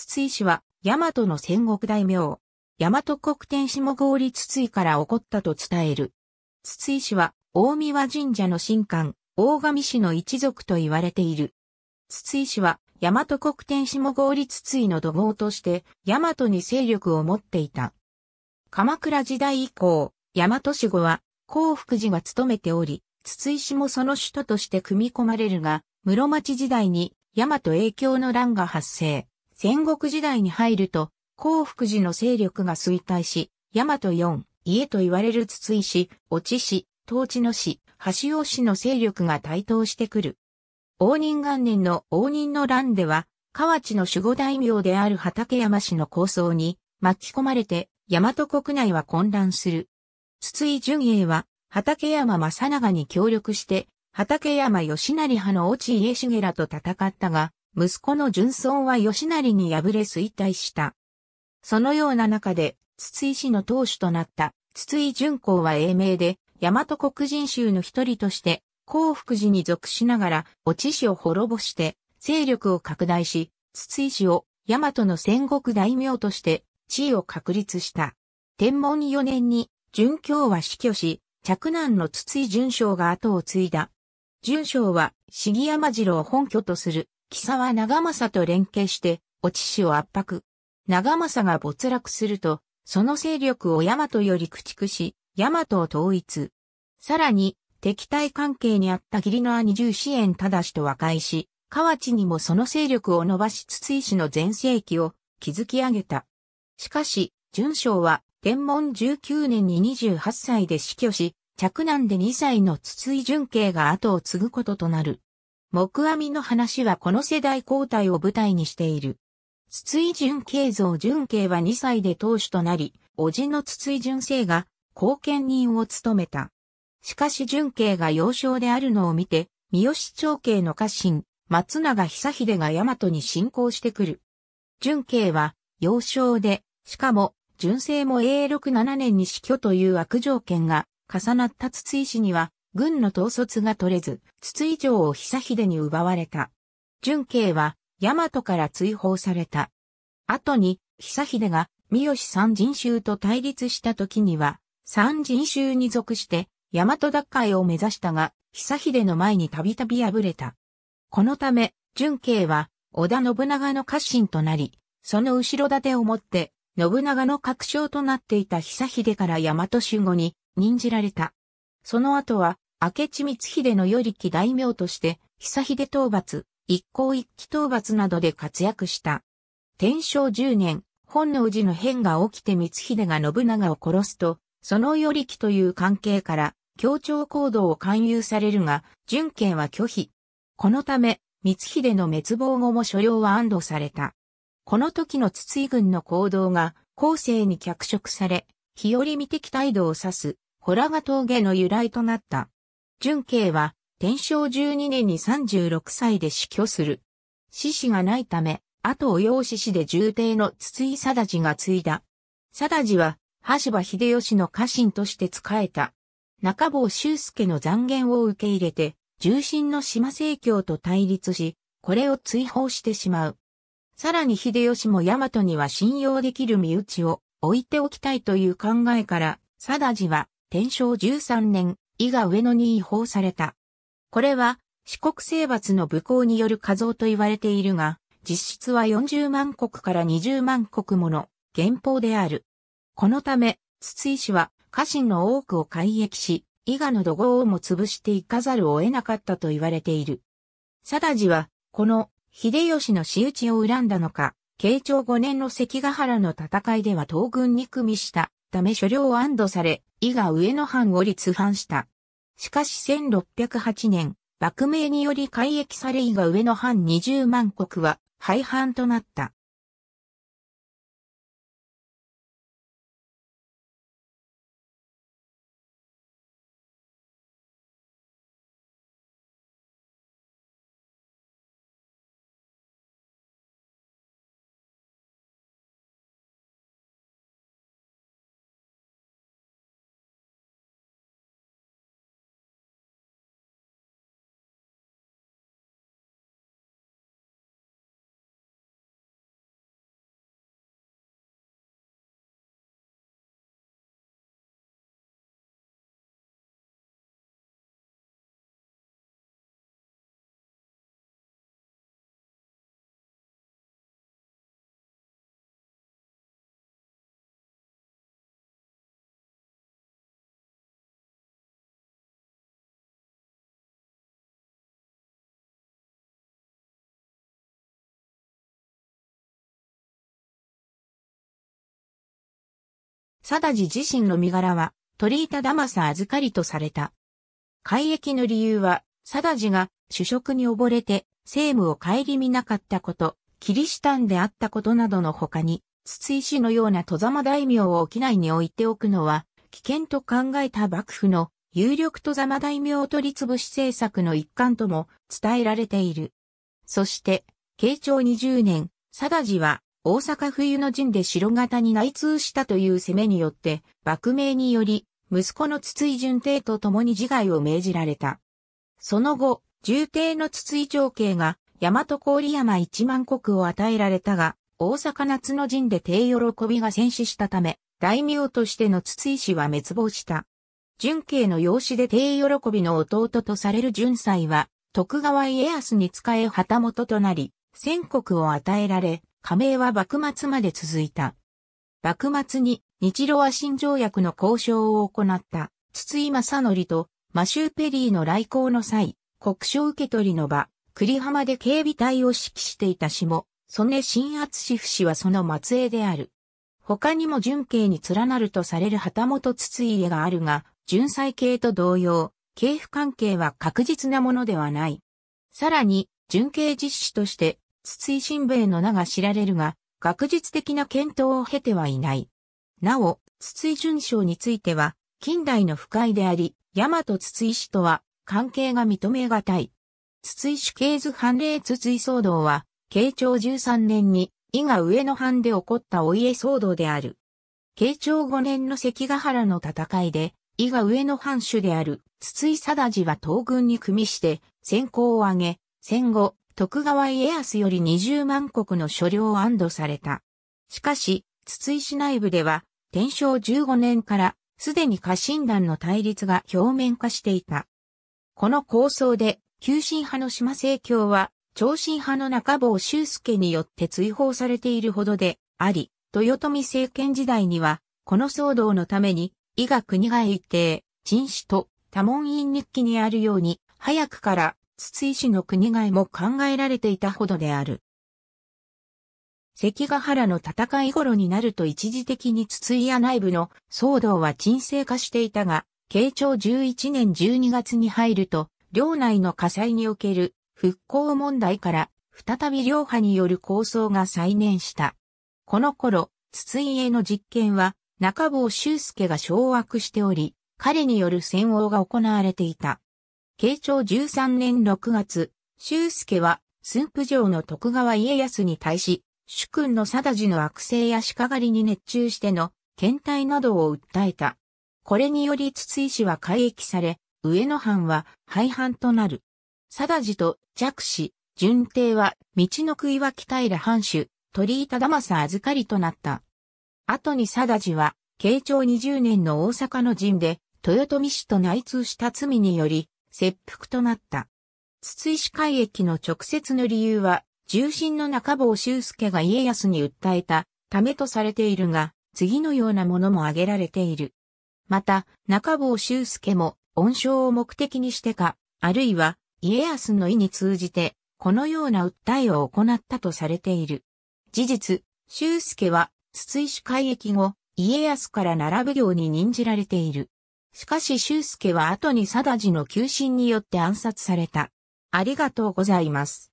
筒井氏は、大和の戦国大名、大和国天下郡筒井から起こったと伝える。筒井氏は、大三輪神社の神官、大神氏の一族と言われている。筒井氏は、大和国天下郡筒井の土豪として、大和に勢力を持っていた。鎌倉時代以降、大和守護は、幸福寺が務めており、筒井氏もその首都として組み込まれるが、室町時代に大和影響の乱が発生。戦国時代に入ると、幸福寺の勢力が衰退し、大和四、家と言われる筒井氏、落ち氏、東地の氏、橋尾氏の勢力が台頭してくる。応仁元年の応仁の乱では、河内の守護大名である畠山氏の構想に巻き込まれて、大和国内は混乱する。筒井淳英は、畠山正長に協力して、畠山義成派の落家重らと戦ったが、息子の純尊は義成に敗れ衰退した。そのような中で、筒井氏の当主となった筒井淳公は英名で、大和国人衆の一人として、幸福寺に属しながら、落ち氏を滅ぼして、勢力を拡大し、筒井氏を大和の戦国大名として地位を確立した。天文4年に、準教は死去し、嫡男の筒井淳章が後を継いだ。淳章は、杉山城を本拠とする、木沢長政と連携して、落ち氏を圧迫。長政が没落すると、その勢力を大和より駆逐し、大和を統一。さらに、敵対関係にあった義理の兄重支援正と和解し、河内にもその勢力を伸ばし筒井氏の全盛期を築き上げた。しかし、淳章は天文19年に28歳で死去し、着難で2歳の筒井淳慶が後を継ぐこととなる。木阿弥の話はこの世代交代を舞台にしている。筒井淳慶像淳慶は2歳で当主となり、叔父の筒井淳生が後見人を務めた。しかし純慶が幼少であるのを見て、三好長慶の家臣、松永久秀が大和に侵攻してくる。純慶は幼少で、しかも、純正も永禄7年に死去という悪条件が重なった筒井氏には、軍の統率が取れず、筒井城を久秀に奪われた。純慶は、大和から追放された。後に、久秀が、三好三人衆と対立した時には、三人衆に属して、大和奪回を目指したが、久秀の前にたびたび敗れた。このため、純慶は、織田信長の家臣となり、その後ろ盾をもって、信長の格将となっていた久秀から大和守護に任じられた。その後は、明智光秀の与力大名として、久秀討伐、一向一揆討伐などで活躍した。天正10年、本能寺の変が起きて光秀が信長を殺すと、その与力という関係から、協調行動を勧誘されるが、純権は拒否。このため、光秀の滅亡後も所領は安堵された。この時の筒井軍の行動が後世に脚色され、日和見的態度を指す、ホラガ峠の由来となった。純慶は、天正12年に36歳で死去する。死死がないため、後を養子氏で重帝の筒井貞治が継いだ。貞治は、橋場秀吉の家臣として仕えた。中坊修介の残言を受け入れて、重臣の島政教と対立し、これを追放してしまう。さらに秀吉も大和には信用できる身内を置いておきたいという考えから、貞治は天正13年、伊賀上野に違法された。これは四国征伐の武功による画像と言われているが、実質は40万国から20万国もの原法である。このため、筒井氏は家臣の多くを改易し、伊賀の土豪をも潰していかざるを得なかったと言われている。貞治は、この秀吉の仕打ちを恨んだのか、慶長5年の関ヶ原の戦いでは東軍に組みしたため所領を安堵され、伊賀上野藩を立藩した。しかし1608年、幕命により改易され以が上の藩20万国は廃藩となった。貞治自身の身柄は、鳥板玉さ預かりとされた。改易の理由は、貞治が主食に溺れて、政務を顧みなかったこと、キリシタンであったことなどの他に、筒井氏のような戸様大名を沖内に置いておくのは、危険と考えた幕府の有力戸様大名を取り潰し政策の一環とも伝えられている。そして、慶長20年、貞治は大阪冬の陣で白型に内通したという攻めによって、幕命により、息子の筒井順帝と共に自害を命じられた。その後、重帝の筒井長兄が、大和郡山一万石を与えられたが、大阪夏の陣で帝喜びが戦死したため、大名としての筒井氏は滅亡した。純慶の養子で帝喜びの弟とされる純斎は、徳川家康に仕え旗本となり、戦国を与えられ、加盟は幕末まで続いた。幕末に日露和親条約の交渉を行った筒井正則とマシューペリーの来航の際、国書受け取りの場、栗浜で警備隊を指揮していた下、曽根新圧氏府氏はその末裔である。他にも純系に連なるとされる旗本筒井家があるが、純祭系と同様、系譜関係は確実なものではない。さらに、純系実施として、筒井新兵衛の名が知られるが、学術的な検討を経てはいない。なお、筒井淳章については、近代の不快であり、大和筒井氏とは関係が認めがたい。筒井氏系図判例筒井騒動は、慶長13年に、伊賀上野藩で起こったお家騒動である。慶長5年の関ヶ原の戦いで、伊賀上野藩主である筒井貞治は東軍に組みして先行を挙げ、戦後、徳川家康より20万国の所領を安堵された。しかし、筒井市内部では、天正15年からすでに家臣団の対立が表面化していた。この構想で、急進派の島政教は、長進派の中坊修介によって追放されているほどであり、豊臣政権時代には、この騒動のために伊賀国が一定、陳氏と多門院日記にあるように、早くから筒井氏の国替えも考えられていたほどである。関ヶ原の戦い頃になると一時的に筒井屋内部の騒動は沈静化していたが、慶長11年12月に入ると、領内の火災における復興問題から再び領派による構想が再燃した。この頃、筒井への実験は中坊修介が掌握しており、彼による戦王が行われていた。慶長13年6月、修介は駿府城の徳川家康に対し、主君の貞治の悪性や鹿狩りに熱中しての検体などを訴えた。これにより筒井氏は改易され、上野藩は廃藩となる。貞治と弱氏、順帝は道の食いは北平藩主、鳥居忠政預かりとなった。後に貞治は、慶長20年の大阪の陣で、豊臣氏と内通した罪により、切腹となった。筒井市海駅の直接の理由は、重臣の中坊修介が家康に訴えたためとされているが、次のようなものも挙げられている。また、中坊修介も、恩賞を目的にしてか、あるいは、家康の意に通じて、このような訴えを行ったとされている。事実、修介は筒井氏改易後、家康から奈良奉行に任じられている。しかし修介は後に定治の急進によって暗殺された。ありがとうございます。